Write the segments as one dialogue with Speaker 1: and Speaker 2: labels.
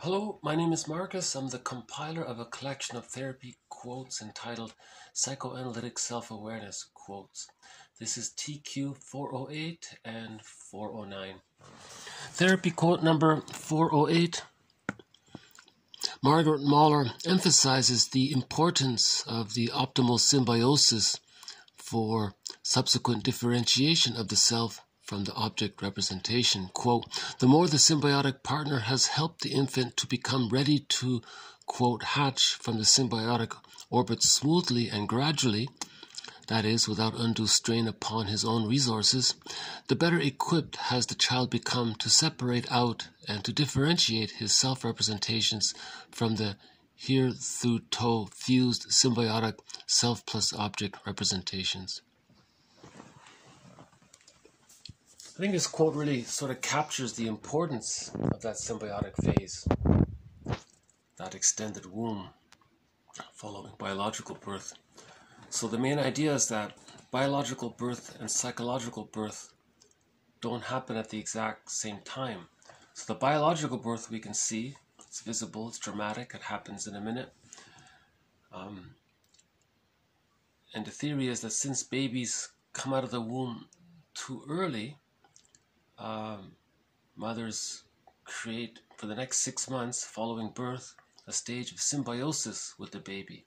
Speaker 1: Hello, my name is Marcus. I'm the compiler of a collection of therapy quotes entitled Psychoanalytic Self Awareness Quotes. This is TQ 408 and 409. Therapy quote number 408 Margaret Mahler emphasizes the importance of the optimal symbiosis for subsequent differentiation of the self from the object representation. Quote, the more the symbiotic partner has helped the infant to become ready to, quote, hatch from the symbiotic orbit smoothly and gradually, that is, without undue strain upon his own resources, the better equipped has the child become to separate out and to differentiate his self representations from the hitherto fused symbiotic self plus object representations. I think this quote really sort of captures the importance of that symbiotic phase, that extended womb following biological birth. So, the main idea is that biological birth and psychological birth don't happen at the exact same time. So, the biological birth we can see, it's visible, it's dramatic, it happens in a minute. Um, and the theory is that since babies come out of the womb too early, um, mothers create for the next six months following birth a stage of symbiosis with the baby.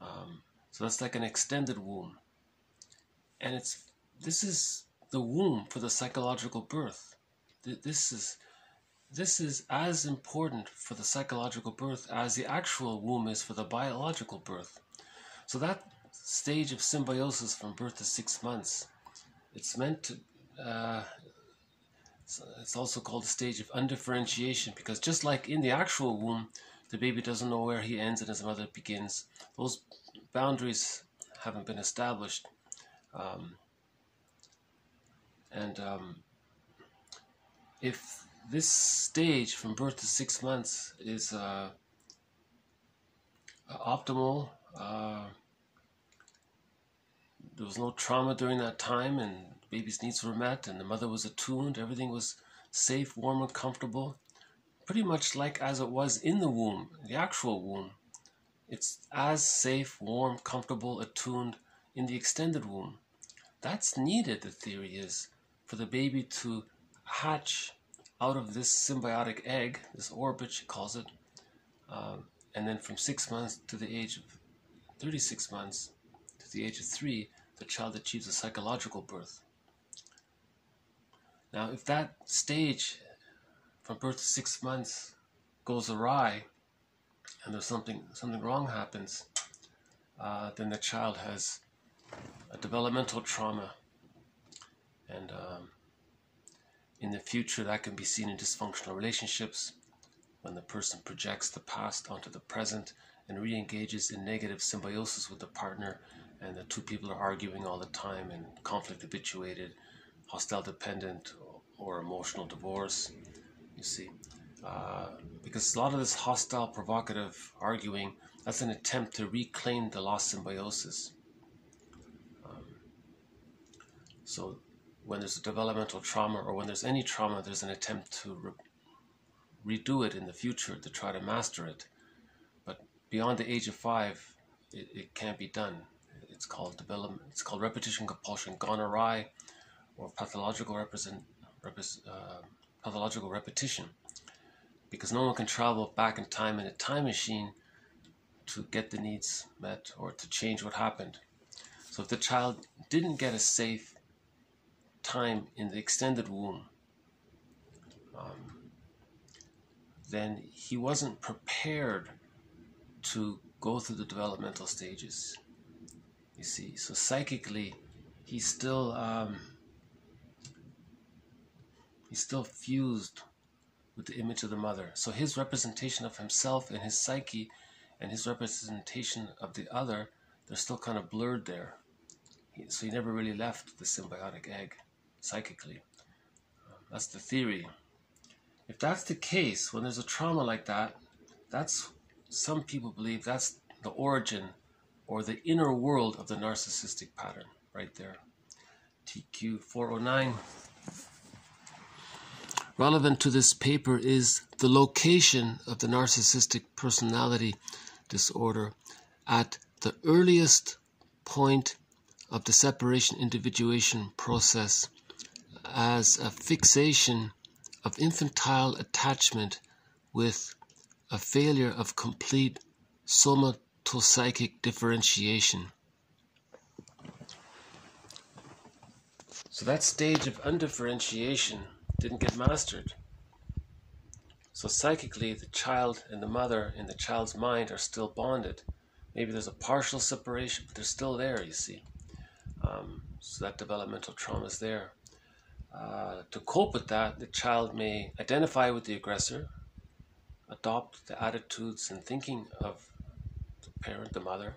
Speaker 1: Um, so that's like an extended womb, and it's this is the womb for the psychological birth. This is this is as important for the psychological birth as the actual womb is for the biological birth. So that stage of symbiosis from birth to six months, it's meant to uh, it's also called the stage of undifferentiation because just like in the actual womb, the baby doesn't know where he ends and his mother begins. Those boundaries haven't been established. Um, and um, if this stage from birth to six months is uh, optimal, uh, there was no trauma during that time, and baby's needs were met and the mother was attuned. Everything was safe, warm, and comfortable. Pretty much like as it was in the womb, the actual womb. It's as safe, warm, comfortable, attuned in the extended womb. That's needed, the theory is, for the baby to hatch out of this symbiotic egg, this orbit, she calls it, um, and then from six months to the age of 36 months to the age of three, the child achieves a psychological birth. Now, if that stage from birth to six months goes awry, and there's something something wrong happens, uh, then the child has a developmental trauma, and um, in the future that can be seen in dysfunctional relationships when the person projects the past onto the present and re-engages in negative symbiosis with the partner and the two people are arguing all the time and conflict habituated hostile dependent or emotional divorce. You see, uh, because a lot of this hostile, provocative arguing that's an attempt to reclaim the lost symbiosis. Um, so, when there's a developmental trauma or when there's any trauma, there's an attempt to re- redo it in the future to try to master it. But beyond the age of five, it, it can't be done. It's called development. It's called repetition compulsion gone awry or pathological represent, uh, pathological repetition because no one can travel back in time in a time machine to get the needs met or to change what happened. So if the child didn't get a safe time in the extended womb, um, then he wasn't prepared to go through the developmental stages. You see, so psychically, he's still um, he's still fused with the image of the mother. So his representation of himself and his psyche and his representation of the other, they're still kind of blurred there. So he never really left the symbiotic egg psychically. Um, that's the theory. If that's the case, when there's a trauma like that, that's some people believe that's the origin or the inner world of the narcissistic pattern right there. TQ 409. Relevant to this paper is the location of the narcissistic personality disorder at the earliest point of the separation individuation process as a fixation of infantile attachment with a failure of complete somatopsychic differentiation. So that stage of undifferentiation didn't get mastered. So psychically, the child and the mother in the child's mind are still bonded. Maybe there's a partial separation, but they're still there, you see. Um, so that developmental trauma is there. Uh, to cope with that, the child may identify with the aggressor, adopt the attitudes and thinking of the parent, the mother.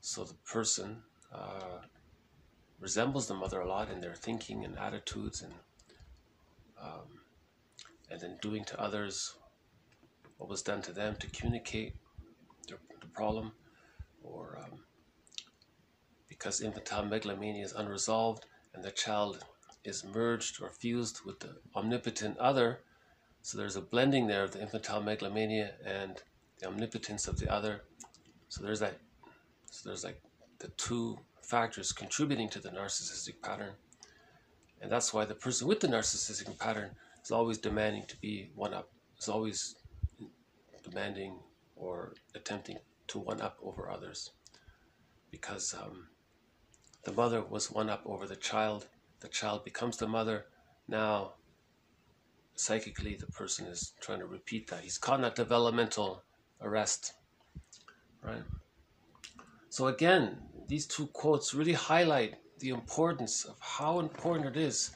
Speaker 1: So the person uh, resembles the mother a lot in their thinking and attitudes and um, and then doing to others what was done to them to communicate the, the problem or um, because infantile megalomania is unresolved and the child is merged or fused with the omnipotent other so there's a blending there of the infantile megalomania and the omnipotence of the other. So there's that so there's like the two factors contributing to the narcissistic pattern and that's why the person with the narcissistic pattern is always demanding to be one up, is always demanding or attempting to one up over others. Because um, the mother was one up over the child, the child becomes the mother. Now, psychically, the person is trying to repeat that. He's caught in that developmental arrest, right? So, again, these two quotes really highlight the importance of how important it is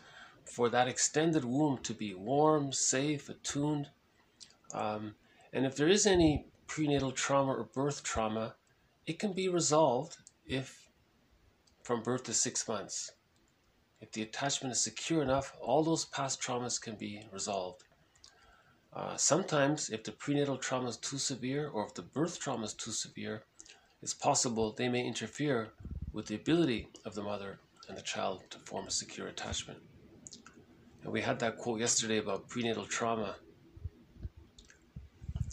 Speaker 1: for that extended womb to be warm, safe, attuned. Um, and if there is any prenatal trauma or birth trauma, it can be resolved if from birth to six months. If the attachment is secure enough, all those past traumas can be resolved. Uh, sometimes, if the prenatal trauma is too severe or if the birth trauma is too severe, it's possible they may interfere with the ability of the mother and the child to form a secure attachment. And we had that quote yesterday about prenatal trauma.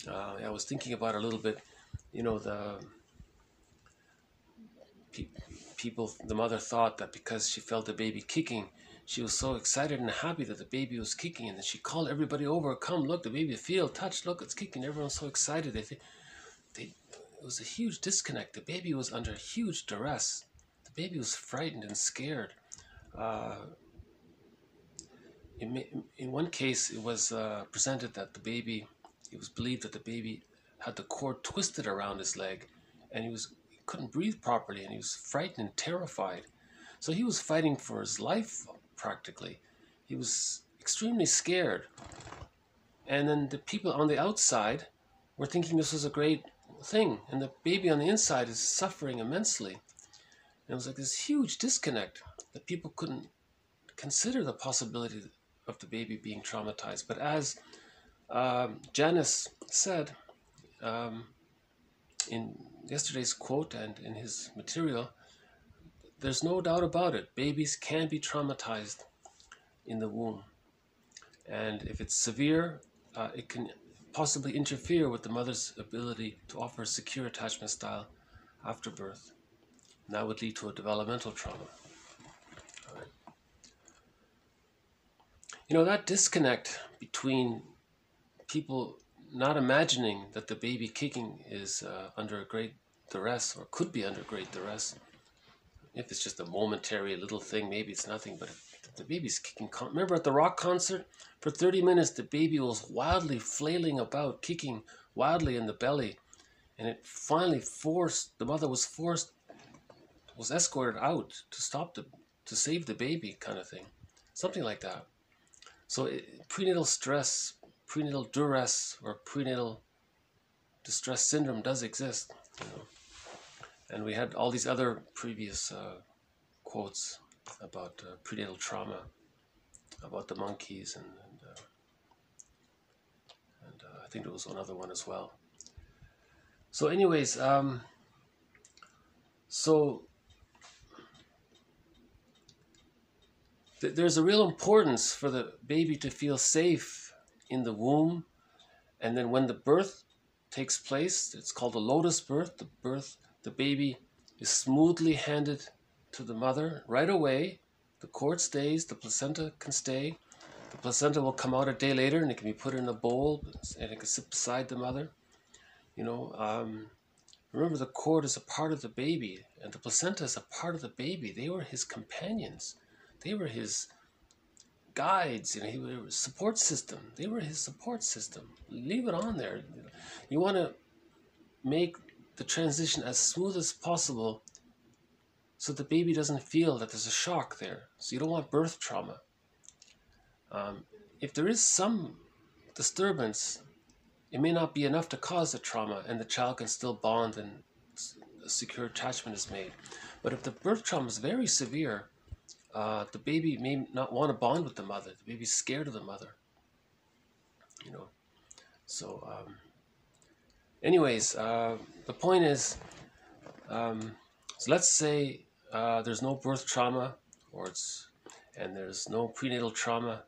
Speaker 1: Uh, I was thinking about a little bit. You know, the pe- people, the mother thought that because she felt the baby kicking, she was so excited and happy that the baby was kicking, and then she called everybody over, "Come, look, the baby, feel, touch, look, it's kicking." Everyone's so excited. They, it was a huge disconnect. The baby was under huge duress The baby was frightened and scared. Uh, in, in one case, it was uh, presented that the baby, it was believed that the baby had the cord twisted around his leg, and he was he couldn't breathe properly, and he was frightened and terrified. So he was fighting for his life practically. He was extremely scared. And then the people on the outside were thinking this was a great thing, and the baby on the inside is suffering immensely. And it was like this huge disconnect that people couldn't consider the possibility of the baby being traumatized. But as um, Janov said um, in yesterday's quote and in his material, there's no doubt about it. Babies can be traumatized in the womb. And if it's severe, uh, it can possibly interfere with the mother's ability to offer a secure attachment style after birth. And that would lead to a developmental trauma. Right. You know, that disconnect between people not imagining that the baby kicking is uh, under a great duress or could be under great duress. If it's just a momentary little thing, maybe it's nothing, but the baby's kicking. Remember at the rock concert? For 30 minutes, the baby was wildly flailing about, kicking wildly in the belly. And it finally forced, the mother was forced was escorted out to stop the to save the baby kind of thing something like that so it, prenatal stress prenatal duress or prenatal distress syndrome does exist you know and we had all these other previous uh, quotes about uh, prenatal trauma about the monkeys and and, uh, and uh, I think there was another one as well so anyways um, so th- there's a real importance for the baby to feel safe in the womb, and then when the birth takes place, it's called a lotus birth. The birth, the baby is smoothly handed to the mother right away. The cord stays, the placenta can stay. The placenta will come out a day later and it can be put in a bowl and it can sit beside the mother. You know, um, remember the cord is a part of the baby and the placenta is a part of the baby. They were his companions, they were his guides, you know, he was support system. They were his support system. Leave it on there. You want to make the transition as smooth as possible so the baby doesn't feel that there's a shock there. So you don't want birth trauma. Um, if there is some disturbance, it may not be enough to cause the trauma, and the child can still bond and a secure attachment is made. But if the birth trauma is very severe, uh, the baby may not want to bond with the mother. The baby's scared of the mother. You know, so um, anyways, uh, the point is, um, so let's say uh, there's no birth trauma, or it's and there's no prenatal trauma,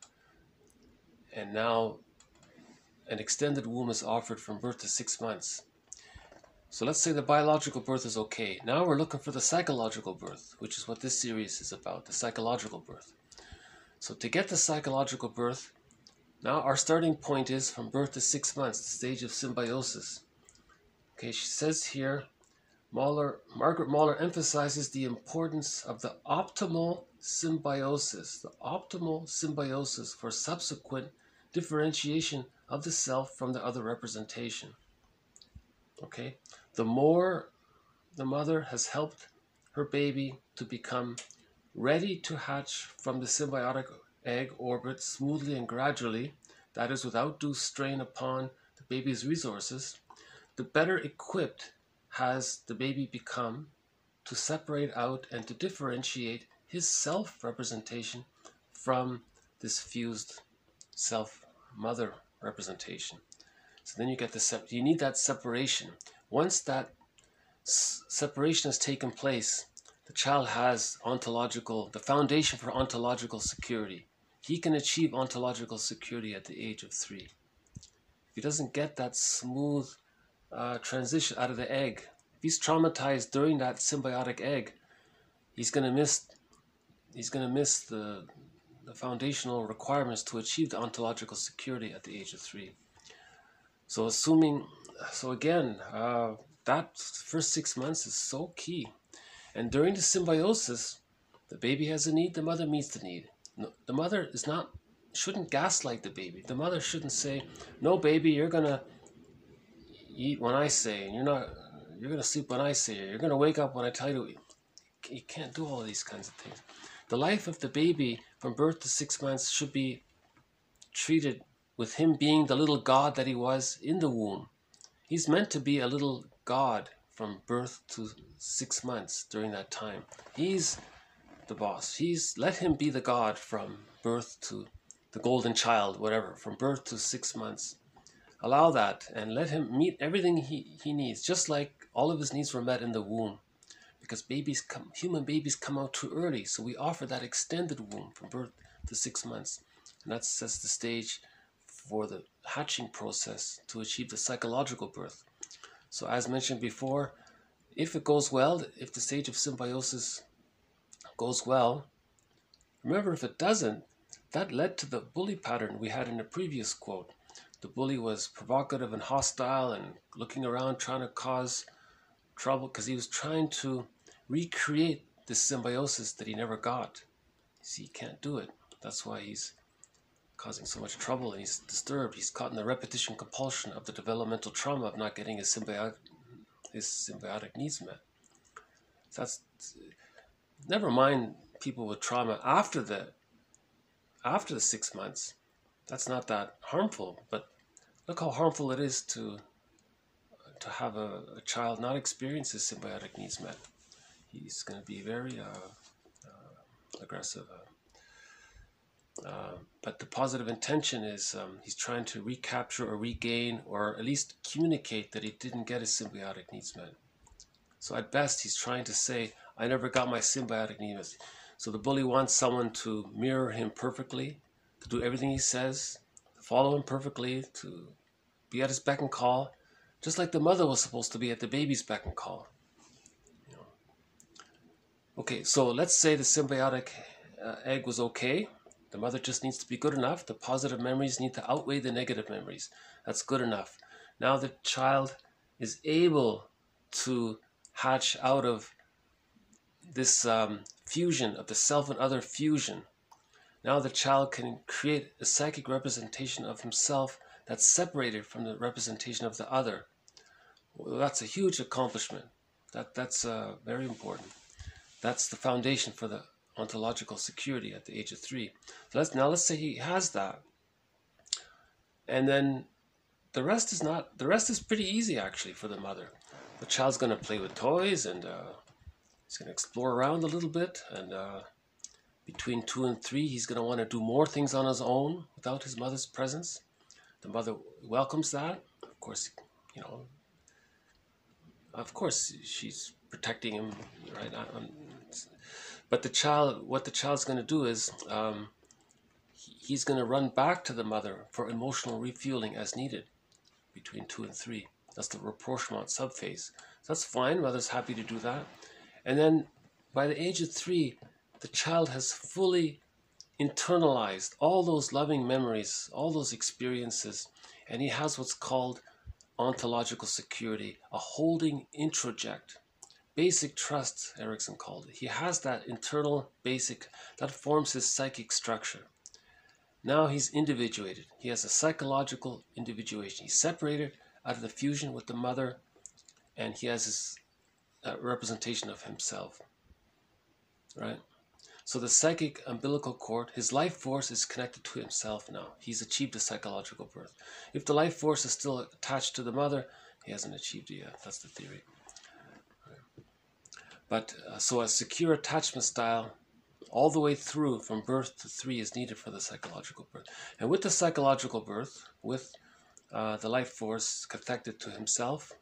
Speaker 1: and now an extended womb is offered from birth to six months. So let's say the biological birth is okay. Now we're looking for the psychological birth, which is what this series is about the psychological birth. So to get the psychological birth, now our starting point is from birth to six months, the stage of symbiosis. Okay, she says here, Mahler, Margaret Mahler emphasizes the importance of the optimal symbiosis, the optimal symbiosis for subsequent differentiation of the self from the other representation. Okay, the more the mother has helped her baby to become ready to hatch from the symbiotic egg orbit smoothly and gradually, that is, without due strain upon the baby's resources, the better equipped has the baby become to separate out and to differentiate his self representation from this fused self mother representation. So then you get the sep- you need that separation. Once that s- separation has taken place, the child has ontological the foundation for ontological security. He can achieve ontological security at the age of three. If he doesn't get that smooth uh, transition out of the egg, if he's traumatized during that symbiotic egg, he's gonna miss he's gonna miss the the foundational requirements to achieve the ontological security at the age of three. So assuming, so again, uh, that first six months is so key. And during the symbiosis, the baby has a need, the mother meets the need. No, the mother is not, shouldn't gaslight the baby. The mother shouldn't say, no baby, you're gonna eat when I say, and you're not, you're gonna sleep when I say, you're gonna wake up when I tell you to eat. You can't do all these kinds of things. The life of the baby from birth to six months should be treated with him being the little God that he was in the womb. He's meant to be a little God from birth to six months during that time. He's the boss. He's let him be the God from birth to the golden child, whatever, from birth to six months. Allow that and let him meet everything he, he needs, just like all of his needs were met in the womb. Because babies come human babies come out too early, so we offer that extended womb from birth to six months. And that sets the stage for the hatching process to achieve the psychological birth. So, as mentioned before, if it goes well, if the stage of symbiosis goes well, remember if it doesn't, that led to the bully pattern we had in the previous quote. The bully was provocative and hostile and looking around trying to cause trouble because he was trying to recreate the symbiosis that he never got. See, he can't do it. That's why he's causing so much trouble and he's disturbed. He's caught in the repetition compulsion of the developmental trauma of not getting his symbiotic, his symbiotic needs met. That's never mind people with trauma after the after the six months. That's not that harmful, but look how harmful it is to to have a, a child not experience his symbiotic needs met. He's going to be very uh, uh, aggressive. Uh, uh, but the positive intention is um, he's trying to recapture or regain or at least communicate that he didn't get his symbiotic needs met. So at best, he's trying to say, I never got my symbiotic needs met. So the bully wants someone to mirror him perfectly, to do everything he says, follow him perfectly, to be at his beck and call, just like the mother was supposed to be at the baby's beck and call. Okay, so let's say the symbiotic uh, egg was okay. The mother just needs to be good enough. The positive memories need to outweigh the negative memories. That's good enough. Now the child is able to hatch out of this um, fusion of the self and other fusion. Now the child can create a psychic representation of himself that's separated from the representation of the other. Well, that's a huge accomplishment. That that's uh, very important. That's the foundation for the ontological security at the age of three. So let's now let's say he has that, and then the rest is not. The rest is pretty easy actually for the mother. The child's going to play with toys and uh, he's going to explore around a little bit. And uh, between two and three, he's going to want to do more things on his own without his mother's presence. The mother welcomes that. Of course, you know. Of course, she's protecting him, right? But the child, what the child's going to do is, um, he's going to run back to the mother for emotional refueling as needed between two and three. That's the rapprochement subphase. So that's fine. Mother's happy to do that. And then by the age of three, the child has fully internalized all those loving memories, all those experiences, and he has what's called ontological security, a holding introject basic trust, Erikson called it. He has that internal basic that forms his psychic structure. Now he's individuated. He has a psychological individuation. He's separated out of the fusion with the mother, and he has his uh, representation of himself. Right? So the psychic umbilical cord, his life force is connected to himself now. He's achieved a psychological birth. If the life force is still attached to the mother, he hasn't achieved it yet. That's the theory. But uh, so a secure attachment style all the way through from birth to three is needed for the psychological birth. And with the psychological birth, with uh, the life force connected to himself,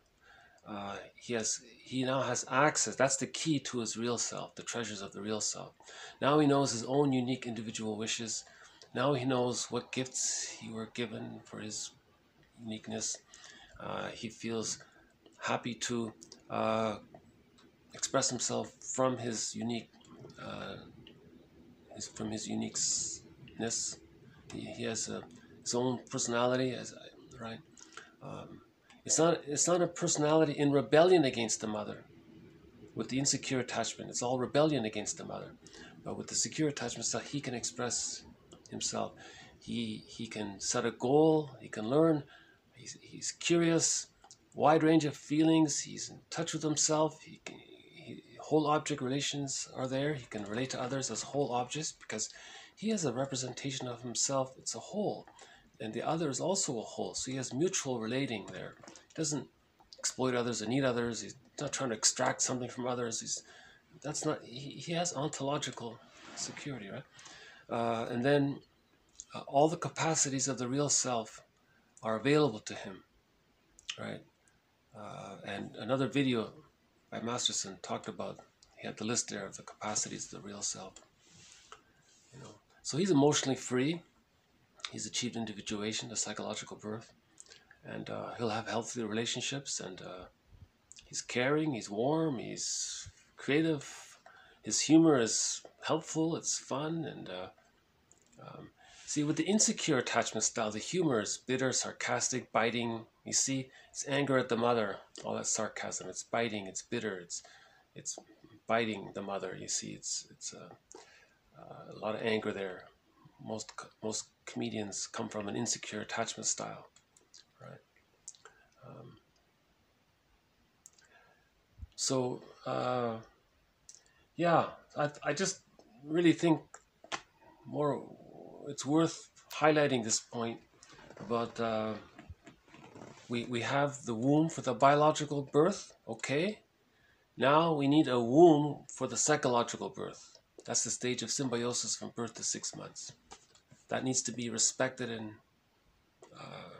Speaker 1: uh, he has he now has access. That's the key to his real self, the treasures of the real self. Now he knows his own unique individual wishes. Now he knows what gifts he were given for his uniqueness. Uh, he feels happy to uh, express himself from his unique, uh, his, from his uniqueness. He, he has a, his own personality, as right. Um, it's not it's not a personality in rebellion against the mother. With the insecure attachment, it's all rebellion against the mother. But with the secure attachment style, he can express himself. He he can set a goal. He can learn. He's, he's curious, wide range of feelings. He's in touch with himself. He can, whole object relations are there. He can relate to others as whole objects because he has a representation of himself. It's a whole. And the other is also a whole. So he has mutual relating there. He doesn't exploit others and need others. He's not trying to extract something from others. He's that's not he, he has ontological security, right? Uh, and then uh, all the capacities of the real self are available to him, right? Uh, and another video by Masterson talked about he had the list there of the capacities of the real self. You know, so he's emotionally free. He's achieved individuation, the psychological birth, and uh, he'll have healthy relationships. And uh, he's caring. He's warm. He's creative. His humor is helpful. It's fun. And uh, um, see, with the insecure attachment style, the humor is bitter, sarcastic, biting, you see, it's anger at the mother, all that sarcasm. It's biting, it's bitter, it's it's biting the mother. You see, it's it's uh, uh, a lot of anger there. Most most comedians come from an insecure attachment style, right? Um, so uh, yeah, I I just really think more. It's worth highlighting this point about. Uh, we, we have the womb for the biological birth, okay? Now we need a womb for the psychological birth. That's the stage of symbiosis from birth to six months. That needs to be respected and uh,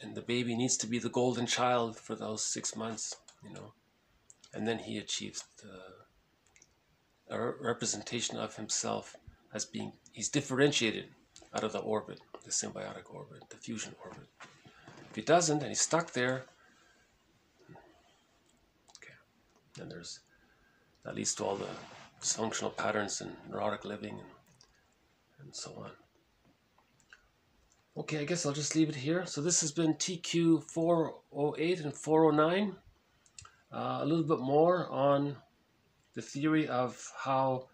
Speaker 1: and the baby needs to be the golden child for those six months, you know. And then he achieves the a representation of himself as being, he's differentiated out of the orbit, the symbiotic orbit, the fusion orbit. If he doesn't, and he's stuck there, okay, then there's, that leads to all the dysfunctional patterns and neurotic living and, and so on. Okay, I guess I'll just leave it here. So this has been TQ 408 and 409. Uh, a little bit more on the theory of how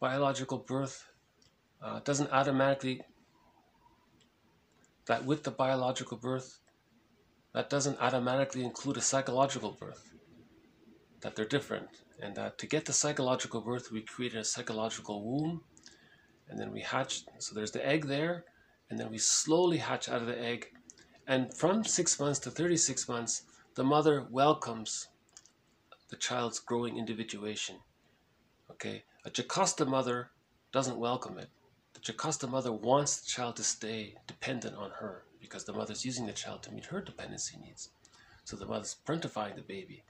Speaker 1: biological birth uh, doesn't automatically, that with the biological birth, that doesn't automatically include a psychological birth. That they're different. And that to get the psychological birth, we created a psychological womb. And then we hatch. So there's the egg there. And then we slowly hatch out of the egg. And from six months to 36 months, the mother welcomes the child's growing individuation. Okay, a Jocasta mother doesn't welcome it. The Jocasta mother wants the child to stay dependent on her because the mother's using the child to meet her dependency needs. So the mother's parentifying the baby.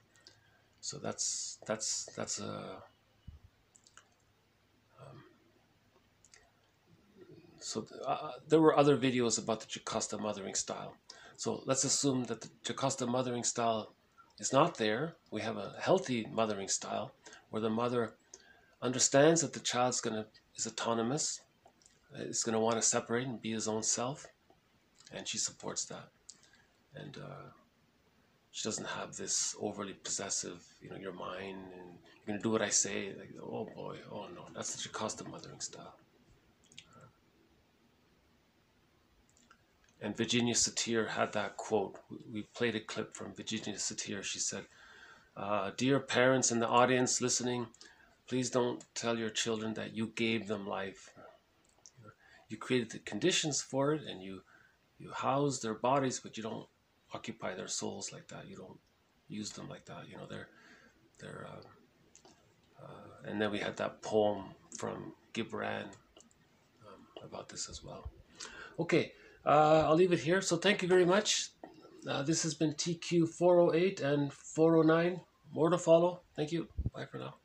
Speaker 1: So that's that's that's a um, so uh, there were other videos about the Jocasta mothering style. So let's assume that the Jocasta mothering style is not there. We have a healthy mothering style where the mother understands that the child's gonna is autonomous, is gonna want to separate and be his own self, and she supports that. And uh, she doesn't have this overly possessive, you know, you're mine and you're gonna do what I say. Like, oh boy, oh no, that's the Jocasta mothering style. And Virginia Satir had that quote. We played a clip from Virginia Satir. She said, uh, Dear parents in the audience listening, please don't tell your children that you gave them life. You created the conditions for it and you, you house their bodies, but you don't occupy their souls like that. You don't use them like that. You know, they're, they're, uh, uh, and then we had that poem from Gibran um, about this as well. Okay uh, I'll leave it here. So thank you very much. Uh, this has been TQ 408 and 409. More to follow. Thank you. Bye for now.